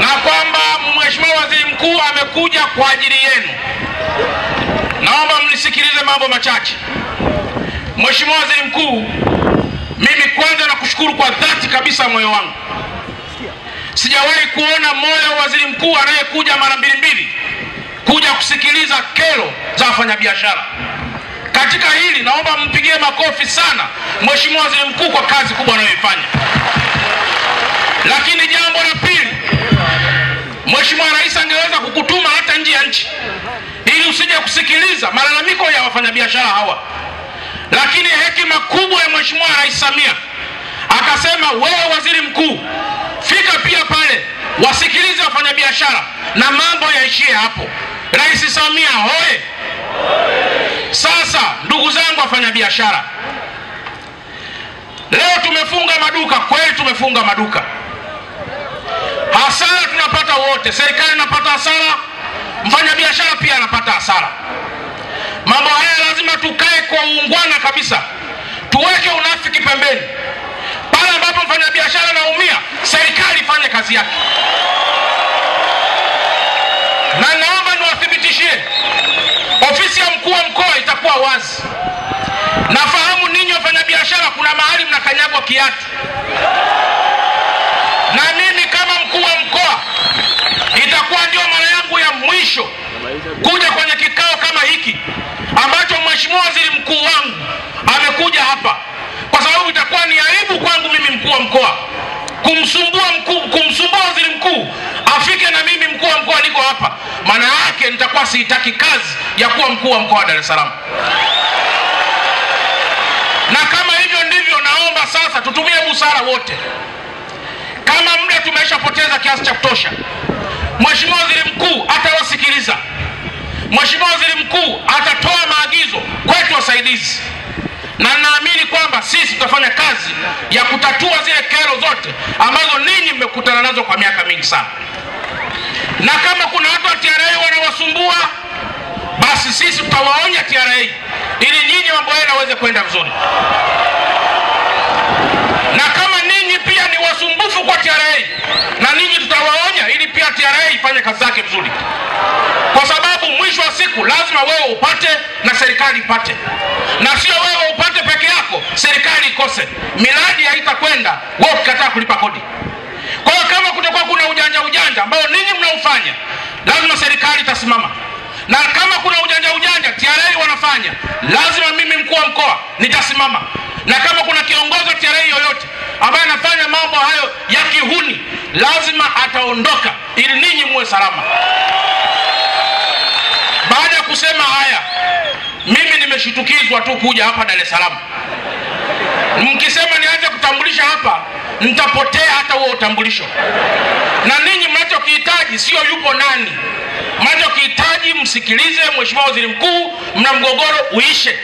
na kwamba Mheshimiwa Waziri Mkuu amekuja kwa ajili yenu. Naomba mnisikilize mambo machache. Mheshimiwa Waziri Mkuu, mimi kwanza nakushukuru kwa dhati kabisa moyo wangu. Sijawahi kuona moyo wa waziri mkuu anayekuja mara mbili mbili kuja kusikiliza kero za wafanyabiashara. Katika hili naomba mpigie makofi sana Mheshimiwa Waziri Mkuu kwa kazi kubwa anayoifanya. Lakini jambo la pili, hata nje ya nchi ili usije kusikiliza malalamiko ya wafanyabiashara hawa, lakini hekima kubwa ya Mheshimiwa Rais Samia akasema, wewe waziri mkuu, fika pia pale wasikilize wafanyabiashara na mambo yaishie hapo. Rais Samia hoye! Sasa ndugu zangu wafanyabiashara, leo tumefunga maduka, kweli tumefunga maduka. Hasara tunapata wote, serikali inapata hasara, pia anapata hasara. Mambo haya lazima tukae kwa uungwana kabisa, tuweke unafiki pembeni. Pale ambapo mfanyabiashara anaumia, serikali ifanye kazi yake, na naomba niwathibitishie, ofisi ya mkuu wa mkoa itakuwa wazi. Nafahamu ninyi wafanyabiashara, kuna mahali mnakanyagwa kiatu, na mimi kama mkuu wa mkoa itakuwa ndio mara yangu ya mwisho kuja kwenye kikao kama hiki ambacho mheshimiwa waziri mkuu wangu amekuja hapa, kwa sababu itakuwa ni aibu kwangu mimi mkuu wa mkoa kumsumbua mkuu, kumsumbua waziri mkuu afike na mimi mkuu wa mkoa niko hapa, maana yake nitakuwa siitaki kazi ya kuwa mkuu wa mkoa wa Dar es Salaam. Na kama hivyo ndivyo, naomba sasa tutumie busara wote. Kama muda tumeshapoteza kiasi cha kutosha, mheshimiwa waziri. Mheshimiwa waziri mkuu atatoa maagizo kwetu wasaidizi, na naamini kwamba sisi tutafanya kazi ya kutatua zile kero zote ambazo ninyi mmekutana nazo kwa miaka mingi sana. Na kama kuna watu wa TRA wanawasumbua, basi sisi tutawaonya TRA ili nyinyi mambo yenu yaweze kwenda vizuri. Na kama ninyi pia ni wasumbufu kwa TRA, na ninyi tutawaonya ili pia TRA ifanye kazi zake vizuri, mwisho wa siku lazima wewe upate na serikali ipate, na sio wewe upate peke yako serikali ikose. Miradi haitakwenda wewe ukikataa kulipa kodi. Kwa hiyo kama kutakuwa kuna ujanja ujanja ambao ninyi mnaufanya, lazima serikali itasimama, na kama kuna ujanja ujanja TRA wanafanya, lazima mimi mkuu wa mkoa nitasimama, na kama kuna kiongozi wa TRA yoyote ambaye anafanya mambo hayo ya kihuni, lazima ataondoka ili ninyi muwe salama. Baada ya kusema haya, mimi nimeshitukizwa tu kuja hapa Dar es Salaam. Mkisema nianze kutambulisha hapa, nitapotea hata huo utambulisho. Na ninyi mnachokihitaji sio yupo nani, mnachokihitaji msikilize Mheshimiwa Waziri Mkuu, mna mgogoro uishe.